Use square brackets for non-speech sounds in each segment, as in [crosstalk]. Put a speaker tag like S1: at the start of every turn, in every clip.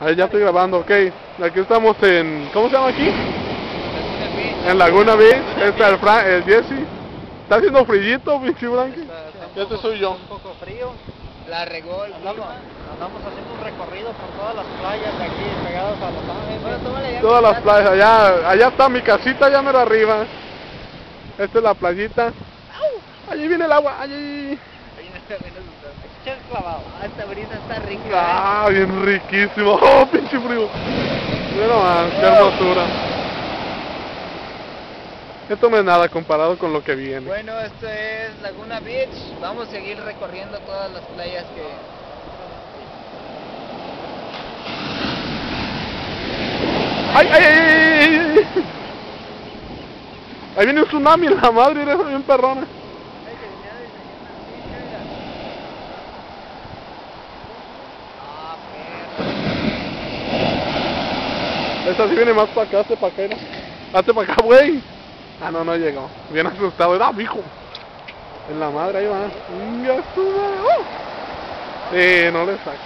S1: Ahí ya estoy grabando, ok. Aquí estamos en... ¿Cómo se llama aquí? En Laguna Beach. Este es el, Fra- el Jesse. ¿Está haciendo frillito, pinche Frankie? Este soy yo.
S2: Un poco frío.
S3: La regó el
S2: Andamos, haciendo un recorrido por todas las playas de aquí pegadas a Los Ángeles.
S3: Bueno,
S1: Todas las
S3: ya.
S1: playas. Allá, allá está mi casita, ya mero arriba. Esta es la playita. Allí viene el agua. Allí.
S2: El clavado.
S3: Ah, esta brisa está rica.
S1: Ah, bien riquísimo. [laughs] Oh, pinche frío. Mira nomás, qué hermosura. Esto no es nada comparado con lo que viene.
S3: Bueno, esto es Laguna Beach. Vamos a seguir recorriendo todas las playas que...
S1: ¡Ay, ay, ay, ay, ay, ay! Ahí viene un tsunami, la madre, eres bien perrona.
S3: Ah, perro.
S1: Esta sí viene más para acá, hazte para acá, mira. Hazte para acá, güey. Ah, no, no llegó. Bien asustado. ¡Ah, mijo! En la madre, ahí va. ¡Inga su madre! ¡Oh! Sí, no le saco.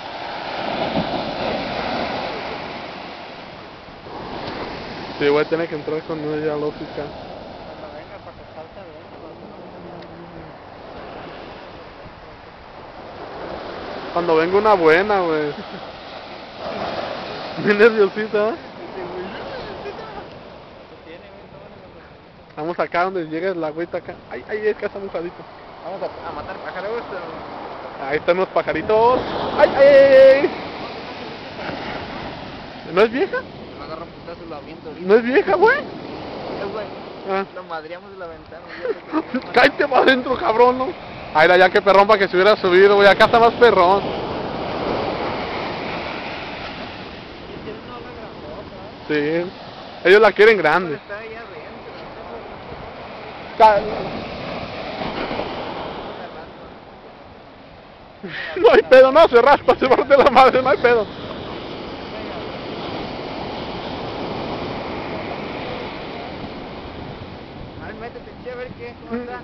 S1: Sí, a tener que entrar con ella lógica.
S2: Cuando venga
S1: una buena, güey. [laughs] Bien nerviosita, ¿eh? Vamos acá donde llega el agüita acá. Ay, ay, es que está mojadito.
S3: Vamos a, a matar pájaros.
S1: Ahí están los pajaritos. Ay, ay, ay, ay. ¿No es vieja?
S3: Me putazo y lo aviento ahorita.
S1: ¿No es vieja, güey?
S3: Güey,
S1: Ah.
S3: Lo madreamos de la ventana. [laughs]
S1: Cállate para adentro, cabrón, ¿no? Ay, la ya que perrón para que se hubiera subido, güey. Acá está más perrón.
S2: Grandota, ¿eh?
S1: Sí. Ellos la quieren grande.
S3: Está ahí adentro.
S1: Ca- No hay pedo, no, se raspa, se parte la madre, no hay pedo.
S3: A ver, métete, che, a ver qué, cómo está.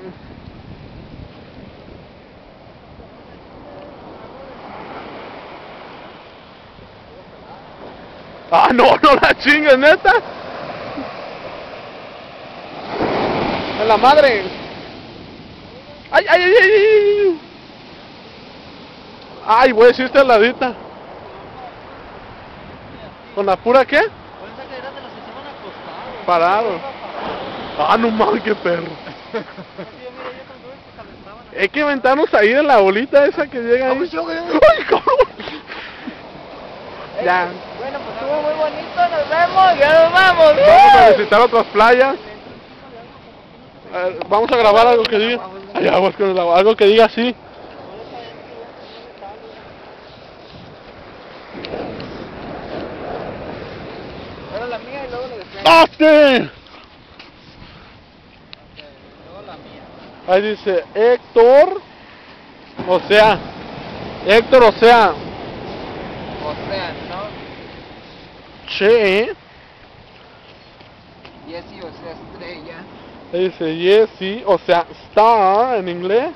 S1: Ah, no, no la chingues, neta. En la madre. Ay, ay, ay, ay, ay. Güey, sí está heladita. ¿Con la pura qué?
S2: De.
S1: Parado. Ah, no mames, qué perro.
S2: Veo que
S1: aventarnos ahí en la bolita esa que llega ahí. ¡Ay, cabrón! Ya.
S3: Bueno, pues estuvo muy bonito, nos vemos, ya nos vamos.
S1: Vamos a visitar otras playas. Ver, vamos a grabar algo que diga. Ay, aguas con el agua. Algo que diga así.
S3: Ahora la mía y luego la de
S2: mía.
S1: Ahí dice Héctor. O sea. Héctor, o sea.
S3: O sea, ¿no?
S1: Che.
S3: Jessy, o sea,
S1: dice Jesse, o sea, star en inglés.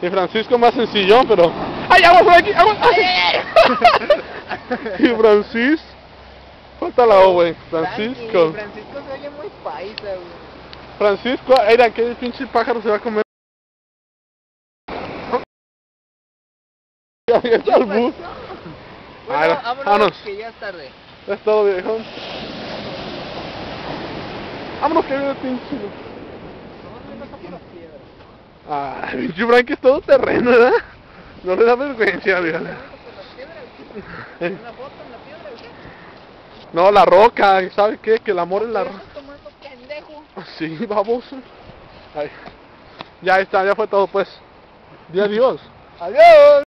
S1: Y Francisco más sencillón, pero. ¡Ay, aguas por aquí! ¡Ay! [laughs] y Francis. Falta la O, güey. Francisco.
S3: Francisco se oye muy paisa, güey.
S1: Francisco, mira, ¿qué pinche pájaro se va a comer? [laughs] Ya está el bus.
S3: Bueno, vámonos,
S1: vámonos.
S3: que ya es tarde.
S1: Es todo, viejón. Vámonos, que viene el pinche. Ah, pinche Frankie es todo terreno, ¿verdad? No le da vergüenza, vieja.
S2: ¿Una foto en la piedra o qué?
S1: No, la roca, ¿sabe qué? Que el amor es la roca. Sí. Ay. Ya está, ya fue todo, pues. Di adiós.
S3: Adiós.